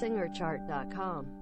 SingerChart.com.